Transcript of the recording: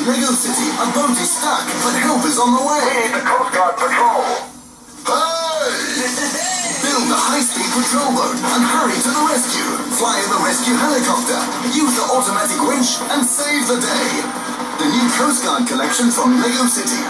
Radio City, a boat is stuck, but help is on the way. We need the Coast Guard patrol. Hey! Build a high-speed patrol boat and hurry to the rescue. Fly in the rescue helicopter, use the automatic winch, and save the day. The new Coast Guard collection from Lego City.